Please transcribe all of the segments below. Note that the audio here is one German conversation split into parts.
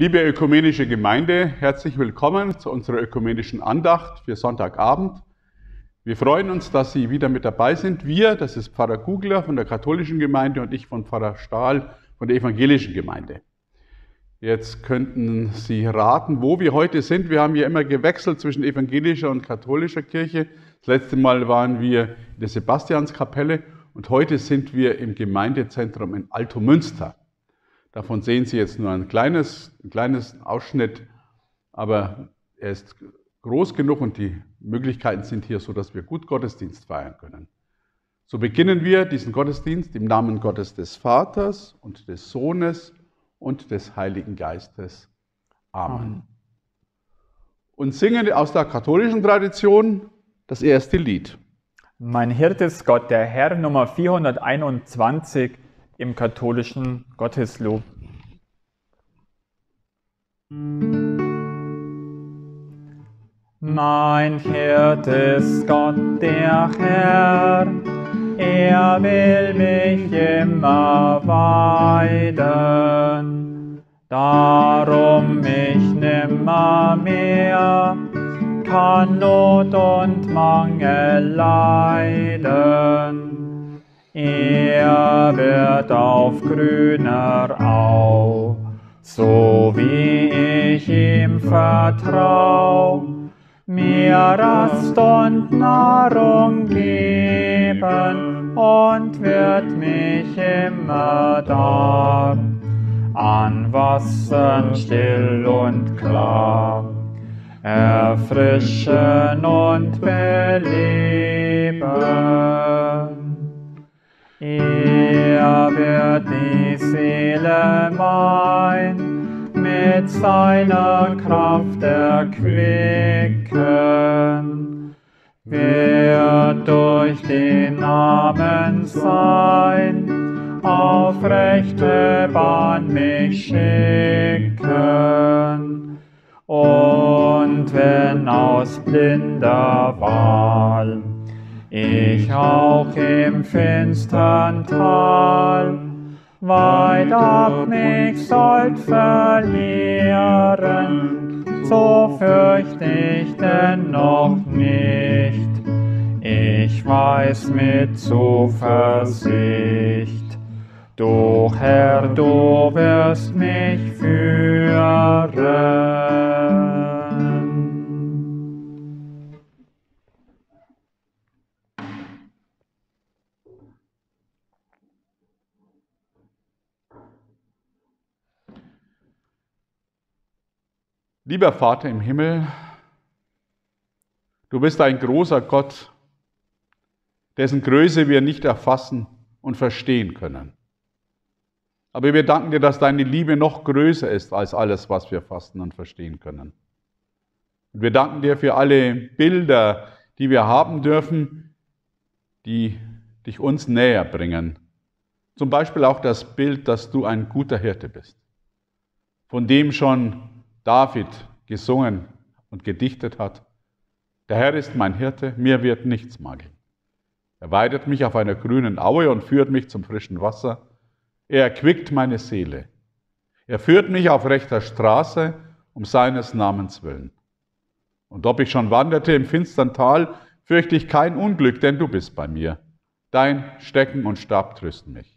Liebe ökumenische Gemeinde, herzlich willkommen zu unserer ökumenischen Andacht für Sonntagabend. Wir freuen uns, dass Sie wieder mit dabei sind. Wir, das ist Pfarrer Kugler von der katholischen Gemeinde und ich von Pfarrer Stahl von der evangelischen Gemeinde. Jetzt könnten Sie raten, wo wir heute sind. Wir haben ja immer gewechselt zwischen evangelischer und katholischer Kirche. Das letzte Mal waren wir in der Sebastianskapelle und heute sind wir im Gemeindezentrum in Altomünster. Davon sehen Sie jetzt nur ein kleines, ein kleines Ausschnitt, aber er ist groß genug und die Möglichkeiten sind hier so, dass wir gut Gottesdienst feiern können. So beginnen wir diesen Gottesdienst im Namen Gottes des Vaters und des Sohnes und des Heiligen Geistes. Amen. Und singen aus der katholischen Tradition das erste Lied. Mein Hirte ist Gott, der Herr Nummer 421 im katholischen Gotteslob. Mein Hirt ist Gott, der Herr, er will mich immer weiden. Darum mich nimmer mehr kann Not und Mangel leiden. Er wird auf grüner Au, so wie ich ihm vertrau, mir Rast und Nahrung geben und wird mich immer da an Wassern still und klar erfrischen und beleben. Er wird die Seele mein mit seiner Kraft erquicken, wird durch den Namen sein, auf rechte Bahn mich schicken. Und wenn aus blinder Wahl ich auch im finstern Tal weit ab mich sollt verlieren, so fürcht ich denn noch nicht. Ich weiß mit Zuversicht, du Herr, du wirst mich führen. Lieber Vater im Himmel, du bist ein großer Gott, dessen Größe wir nicht erfassen und verstehen können. Aber wir danken dir, dass deine Liebe noch größer ist als alles, was wir fassen und verstehen können. Und wir danken dir für alle Bilder, die wir haben dürfen, die dich uns näher bringen. Zum Beispiel auch das Bild, dass du ein guter Hirte bist, von dem schon David gesungen und gedichtet hat. Der Herr ist mein Hirte, mir wird nichts mangeln. Er weidet mich auf einer grünen Aue und führt mich zum frischen Wasser. Er erquickt meine Seele. Er führt mich auf rechter Straße um seines Namens willen. Und ob ich schon wanderte im finstern Tal, fürchte ich kein Unglück, denn du bist bei mir. Dein Stecken und Stab trösten mich.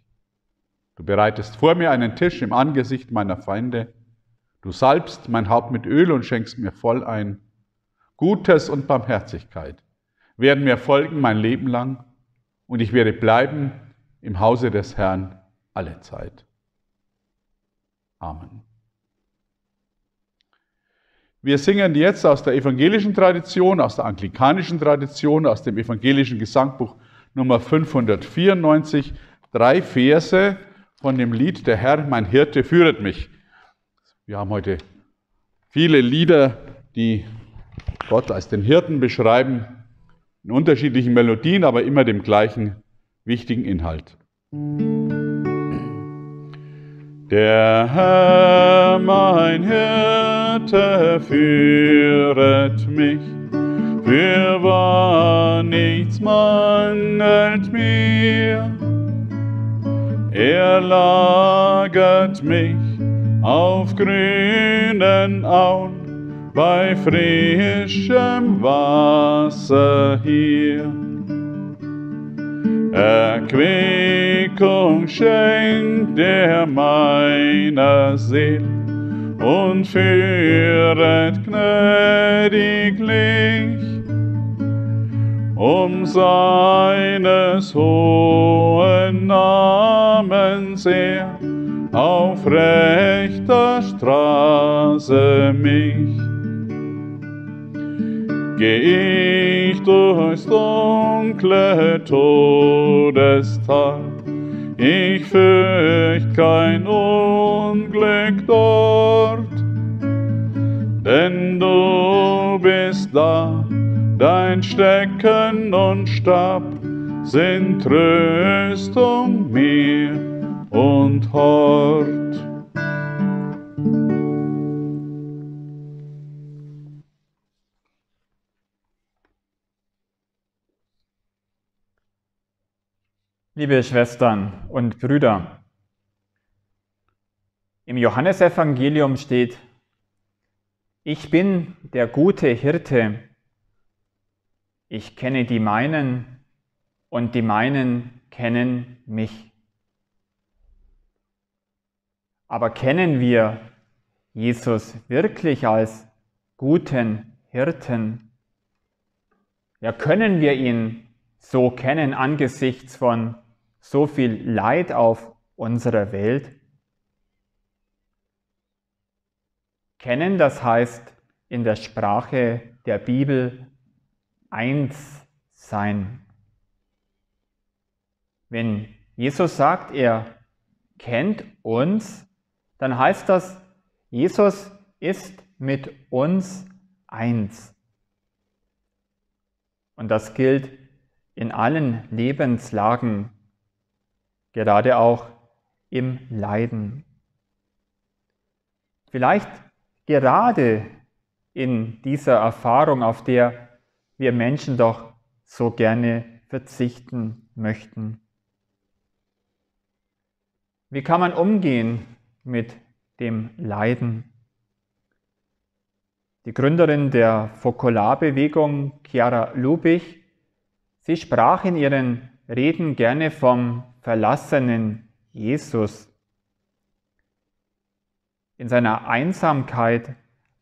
Du bereitest vor mir einen Tisch im Angesicht meiner Feinde. Du salbst mein Haupt mit Öl und schenkst mir voll ein. Gutes und Barmherzigkeit werden mir folgen mein Leben lang und ich werde bleiben im Hause des Herrn alle Zeit. Amen. Wir singen jetzt aus der evangelischen Tradition, aus der anglikanischen Tradition, aus dem evangelischen Gesangbuch Nummer 594, drei Verse von dem Lied Der Herr, mein Hirte, führet mich. Wir haben heute viele Lieder, die Gott als den Hirten beschreiben, in unterschiedlichen Melodien, aber immer dem gleichen wichtigen Inhalt. Der Herr, mein Hirte, führet mich, für wahr nichts mangelt mir. Er lagert mich auf grünen Auen bei frischem Wasser hier. Erquickung schenkt der meiner Seele und führet gnädiglich um seines hohen Namens her auf rechter Straße mich. Geh ich durchs dunkle Todestal, ich fürcht kein Unglück dort, denn du bist da, dein Stecken und Stab sind Tröstung mir und Hort. Liebe Schwestern und Brüder, im Johannesevangelium steht, ich bin der gute Hirte, ich kenne die meinen und die meinen kennen mich. Aber kennen wir Jesus wirklich als guten Hirten? Ja, können wir ihn so kennen angesichts von so viel Leid auf unserer Welt? Kennen, das heißt in der Sprache der Bibel eins sein. Wenn Jesus sagt, er kennt uns, dann heißt das, Jesus ist mit uns eins. Und das gilt in allen Lebenslagen, gerade auch im Leiden. Vielleicht gerade in dieser Erfahrung, auf der wir Menschen doch so gerne verzichten möchten. Wie kann man umgehen mit dem Leiden. Die Gründerin der Fokularbewegung, Chiara Lubich, sie sprach in ihren Reden gerne vom verlassenen Jesus. In seiner Einsamkeit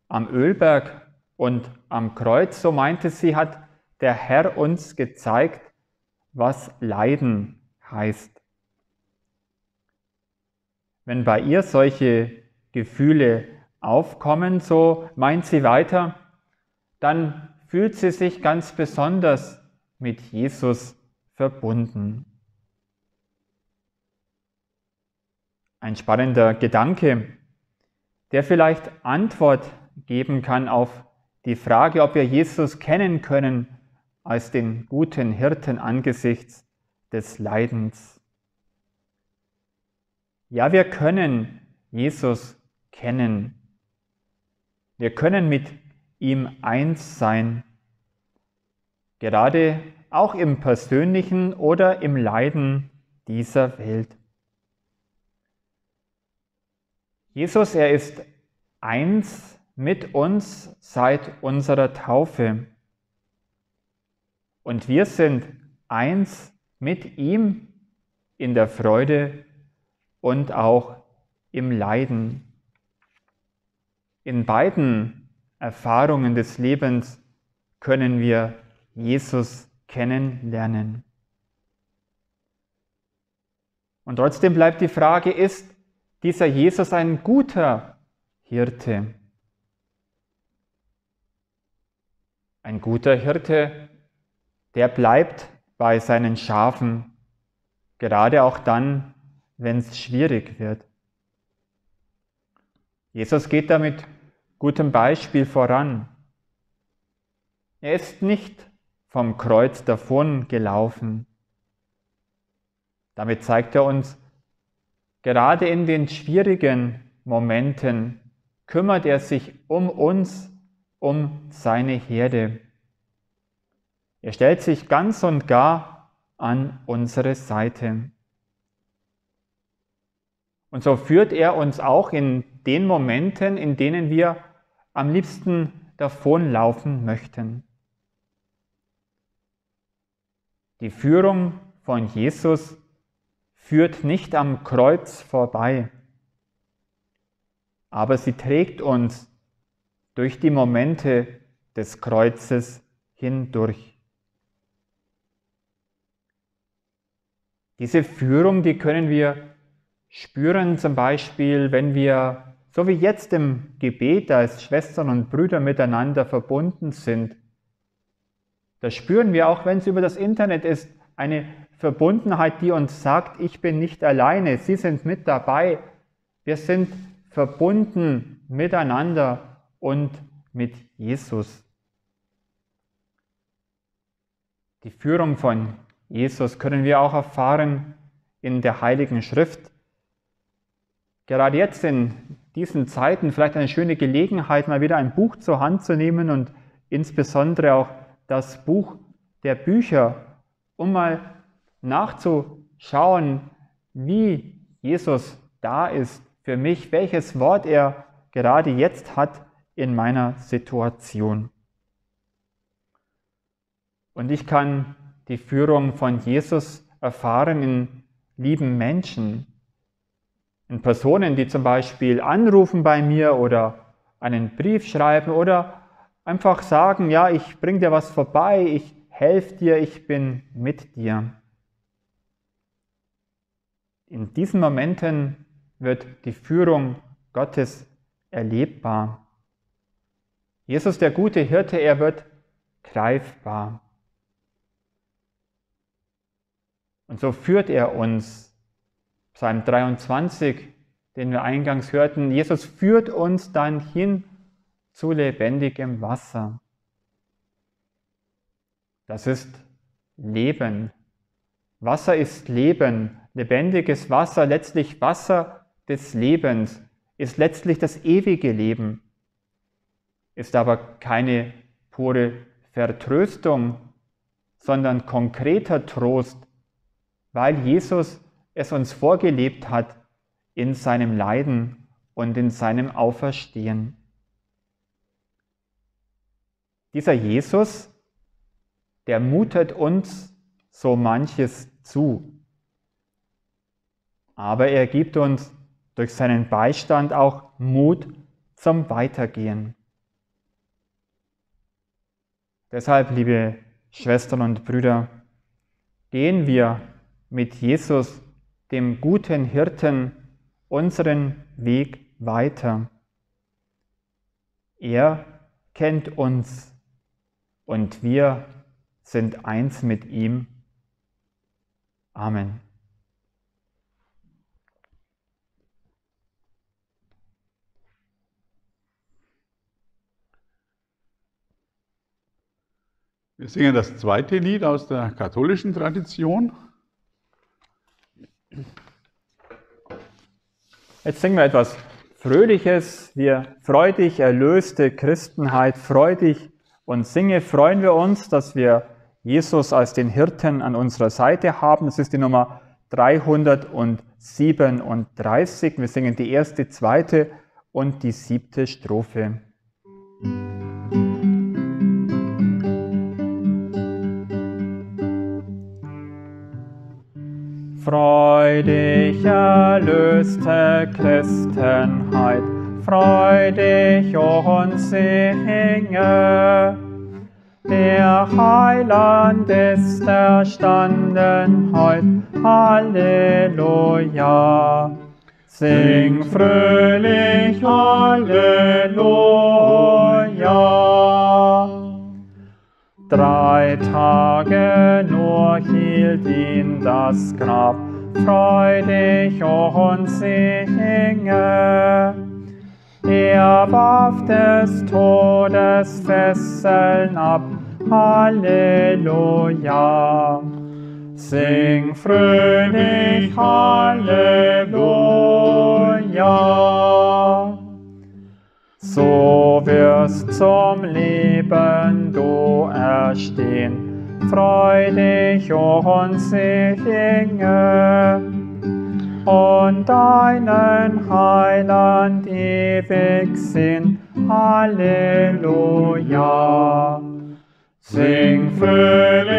am Ölberg und am Kreuz, so meinte sie, hat der Herr uns gezeigt, was Leiden heißt. Wenn bei ihr solche Gefühle aufkommen, so meint sie weiter, dann fühlt sie sich ganz besonders mit Jesus verbunden. Ein spannender Gedanke, der vielleicht Antwort geben kann auf die Frage, ob wir Jesus kennen können als den guten Hirten angesichts des Leidens. Ja, wir können Jesus kennen. Wir können mit ihm eins sein, gerade auch im persönlichen oder im Leiden dieser Welt. Jesus, er ist eins mit uns seit unserer Taufe. Und wir sind eins mit ihm in der Freude und auch im Leiden. In beiden Erfahrungen des Lebens können wir Jesus kennenlernen. Und trotzdem bleibt die Frage, ist dieser Jesus ein guter Hirte? Ein guter Hirte, der bleibt bei seinen Schafen, gerade auch dann, wenn es schwierig wird. Jesus geht da mit gutem Beispiel voran. Er ist nicht vom Kreuz davon gelaufen. Damit zeigt er uns, gerade in den schwierigen Momenten kümmert er sich um uns, um seine Herde. Er stellt sich ganz und gar an unsere Seite. Und so führt er uns auch in den Momenten, in denen wir am liebsten davonlaufen möchten. Die Führung von Jesus führt nicht am Kreuz vorbei, aber sie trägt uns durch die Momente des Kreuzes hindurch. Diese Führung, die können wir spüren zum Beispiel, wenn wir, so wie jetzt im Gebet als Schwestern und Brüder miteinander verbunden sind. Da spüren wir auch, wenn es über das Internet ist, eine Verbundenheit, die uns sagt, ich bin nicht alleine, Sie sind mit dabei. Wir sind verbunden miteinander und mit Jesus. Die Führung von Jesus können wir auch erfahren in der Heiligen Schrift. Gerade jetzt in diesen Zeiten vielleicht eine schöne Gelegenheit, mal wieder ein Buch zur Hand zu nehmen und insbesondere auch das Buch der Bücher, um mal nachzuschauen, wie Jesus da ist für mich, welches Wort er gerade jetzt hat in meiner Situation. Und ich kann die Führung von Jesus erfahren in lieben Menschen, in Personen, die zum Beispiel anrufen bei mir oder einen Brief schreiben oder einfach sagen, ja, ich bringe dir was vorbei, ich helfe dir, ich bin mit dir. In diesen Momenten wird die Führung Gottes erlebbar. Jesus, der gute Hirte, er wird greifbar. Und so führt er uns. Psalm 23, den wir eingangs hörten, Jesus führt uns dann hin zu lebendigem Wasser. Das ist Leben. Wasser ist Leben lebendiges Wasser, letztlich Wasser des Lebens, ist letztlich das ewige Leben, ist aber keine pure Vertröstung, sondern konkreter Trost, weil Jesus es uns vorgelebt hat in seinem Leiden und in seinem Auferstehen. Dieser Jesus, der mutet uns so manches zu aber er gibt uns durch seinen Beistand auch Mut zum Weitergehen. Deshalb, liebe Schwestern und Brüder, gehen wir mit Jesus, dem guten Hirten, unseren Weg weiter. Er kennt uns und wir sind eins mit ihm. Amen. Wir singen das zweite Lied aus der katholischen Tradition. Jetzt singen wir etwas Fröhliches. Wir freudig erlöste Christenheit, freudig und singe, freuen wir uns, dass wir Jesus als den Hirten an unserer Seite haben. Das ist die Nummer 337. Wir singen die erste, zweite und die siebte Strophe. Freudig erlöste Christenheit, freudig und singe. Der Heiland ist erstanden heut, Halleluja. Sing fröhlich, Halleluja. Drei Tage nur hielt ihn das Grab, freudig und singe. Er warf des Todes Fesseln ab, Halleluja. Sing fröhlich, Halleluja. So wirst zum Leben du erstehen, freudig und singe. und deinen Heiland ewig sind. Halleluja. Sing fröhlich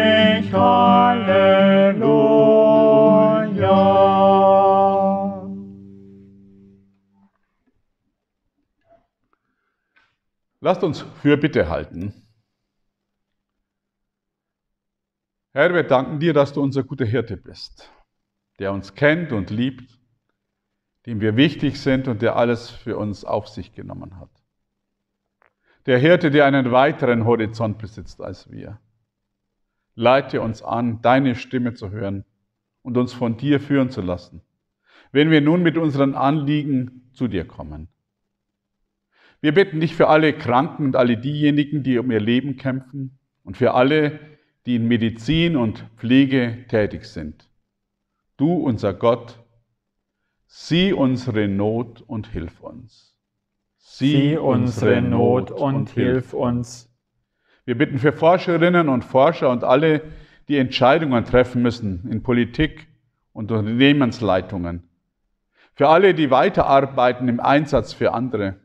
Lasst uns für Bitte halten. Herr, wir danken dir, dass du unser guter Hirte bist, der uns kennt und liebt, dem wir wichtig sind und der alles für uns auf sich genommen hat. Der Hirte, der einen weiteren Horizont besitzt als wir. Leite uns an, deine Stimme zu hören und uns von dir führen zu lassen, wenn wir nun mit unseren Anliegen zu dir kommen. Wir bitten dich für alle Kranken und alle diejenigen, die um ihr Leben kämpfen und für alle, die in Medizin und Pflege tätig sind. Du, unser Gott, sieh unsere Not und hilf uns. Sieh unsere Not und hilf uns. Wir bitten für Forscherinnen und Forscher und alle, die Entscheidungen treffen müssen in Politik und Unternehmensleitungen. Für alle, die weiterarbeiten im Einsatz für andere.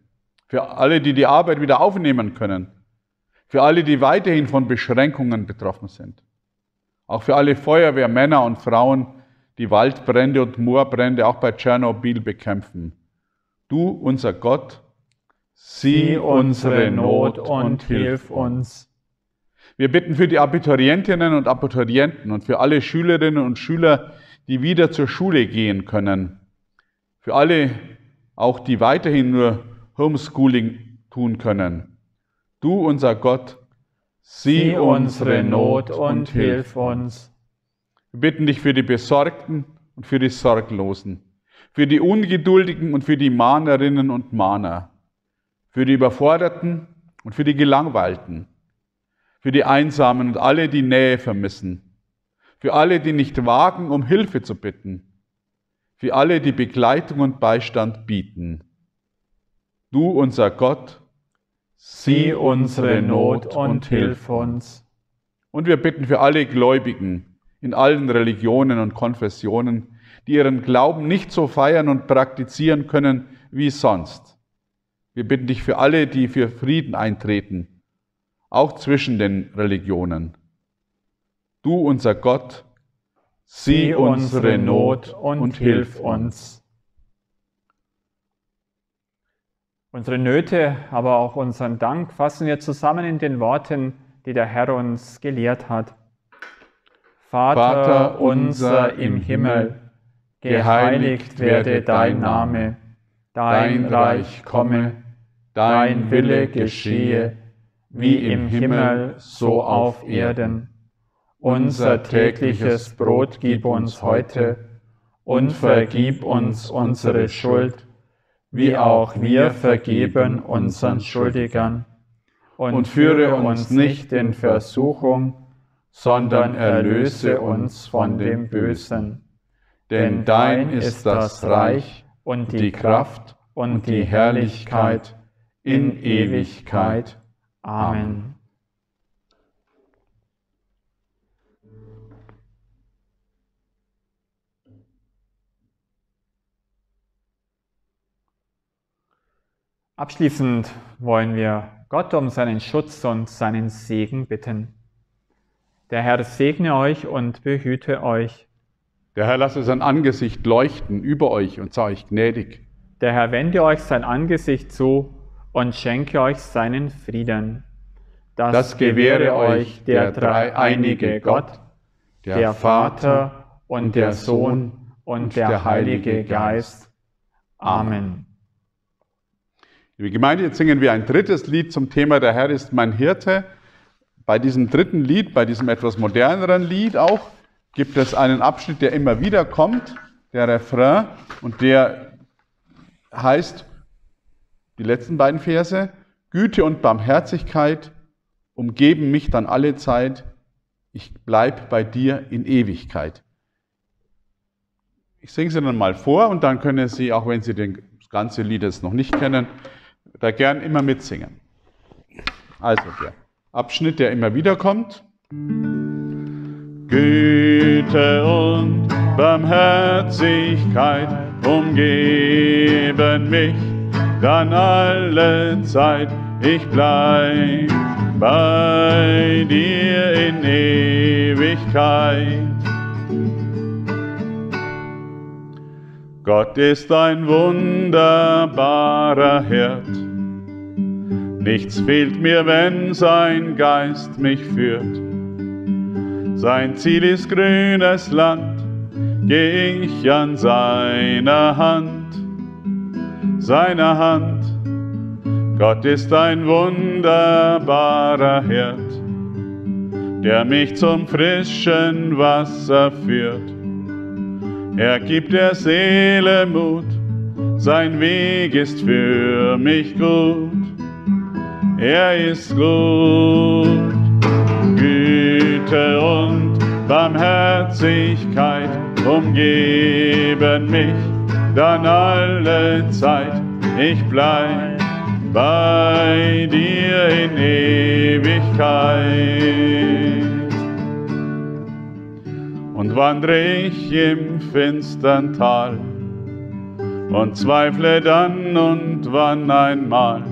Für alle, die die Arbeit wieder aufnehmen können. Für alle, die weiterhin von Beschränkungen betroffen sind. Auch für alle Feuerwehrmänner und Frauen, die Waldbrände und Moorbrände auch bei Tschernobyl bekämpfen. Du, unser Gott, sieh unsere Not und hilf uns. Wir bitten für die Abiturientinnen und Abiturienten und für alle Schülerinnen und Schüler, die wieder zur Schule gehen können. Für alle, auch die weiterhin nur Homeschooling tun können. Du, unser Gott, sieh unsere Not und hilf uns. Wir bitten dich für die Besorgten und für die Sorglosen, für die Ungeduldigen und für die Mahnerinnen und Mahner, für die Überforderten und für die Gelangweilten, für die Einsamen und alle, die Nähe vermissen, für alle, die nicht wagen, um Hilfe zu bitten, für alle, die Begleitung und Beistand bieten. Du, unser Gott, sieh unsere Not und hilf uns. Und wir bitten für alle Gläubigen in allen Religionen und Konfessionen, die ihren Glauben nicht so feiern und praktizieren können wie sonst. Wir bitten dich für alle, die für Frieden eintreten, auch zwischen den Religionen. Du, unser Gott, sieh unsere Not und hilf uns. Unsere Nöte, aber auch unseren Dank fassen wir zusammen in den Worten, die der Herr uns gelehrt hat. Vater, Vater unser im Himmel, geheiligt werde dein Name, dein Reich komme, dein Wille geschehe, wie im Himmel, so auf Erden. Unser tägliches Brot gib uns heute und vergib uns unsere Schuld wie auch wir vergeben unseren Schuldigern. Und führe uns nicht in Versuchung, sondern erlöse uns von dem Bösen. Denn dein ist das Reich und die Kraft und die Herrlichkeit in Ewigkeit. Amen. Abschließend wollen wir Gott um seinen Schutz und seinen Segen bitten. Der Herr segne euch und behüte euch. Der Herr lasse sein Angesicht leuchten über euch und sei euch gnädig. Der Herr wende euch sein Angesicht zu und schenke euch seinen Frieden. Das, das gewähre euch der dreieinige Gott, der Vater und der Sohn und der Heilige Geist. Amen. Liebe Gemeinde, jetzt singen wir ein drittes Lied zum Thema Der Herr ist mein Hirte. Bei diesem dritten Lied, bei diesem etwas moderneren Lied auch, gibt es einen Abschnitt, der immer wieder kommt, der Refrain, und der heißt, die letzten beiden Verse, Güte und Barmherzigkeit umgeben mich dann alle Zeit, ich bleib bei dir in Ewigkeit. Ich singe sie dann mal vor und dann können Sie, auch wenn Sie das ganze Lied jetzt noch nicht kennen, da gern immer mitsingen. Also der Abschnitt, der immer wieder kommt. Güte und Barmherzigkeit umgeben mich, dann alle Zeit ich bleib bei dir in Ewigkeit. Gott ist ein wunderbarer Hirt. Nichts fehlt mir, wenn sein Geist mich führt. Sein Ziel ist grünes Land, geh ich an seiner Hand, seiner Hand. Gott ist ein wunderbarer Hirt, der mich zum frischen Wasser führt. Er gibt der Seele Mut, sein Weg ist für mich gut. Er ist gut. Güte und Barmherzigkeit umgeben mich dann alle Zeit. Ich bleib bei dir in Ewigkeit und wandre ich im finstern Tal und zweifle dann und wann einmal,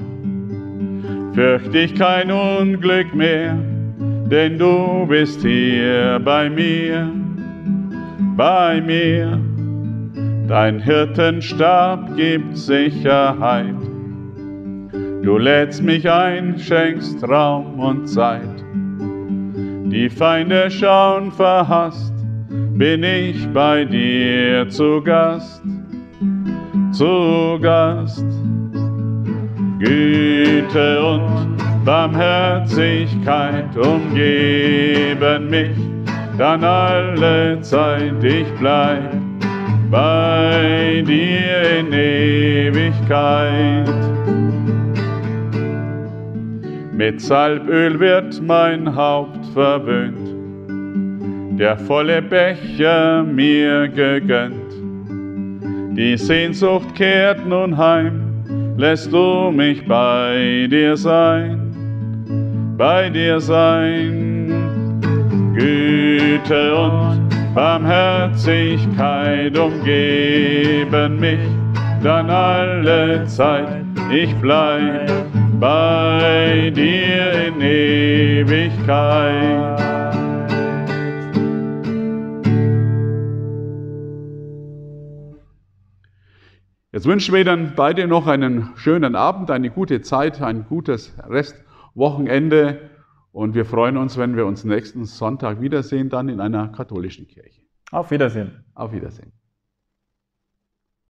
fürchte ich kein Unglück mehr, denn du bist hier bei mir, bei mir. Dein Hirtenstab gibt Sicherheit. Du lädst mich ein, schenkst Raum und Zeit. Die Feinde schauen verhasst, bin ich bei dir zu Gast, zu Gast. Güte und Barmherzigkeit umgeben mich, dann alle Zeit ich bleib bei dir in Ewigkeit. Mit Salböl wird mein Haupt verwöhnt der volle Becher mir gegönnt. Die Sehnsucht kehrt nun heim, lässt du mich bei dir sein, bei dir sein. Güte und Barmherzigkeit umgeben mich, dann alle Zeit ich bleib bei dir in Ewigkeit. Jetzt wünschen wir dann beide noch einen schönen Abend, eine gute Zeit, ein gutes Restwochenende und wir freuen uns, wenn wir uns nächsten Sonntag wiedersehen, dann in einer katholischen Kirche. Auf Wiedersehen. Auf Wiedersehen.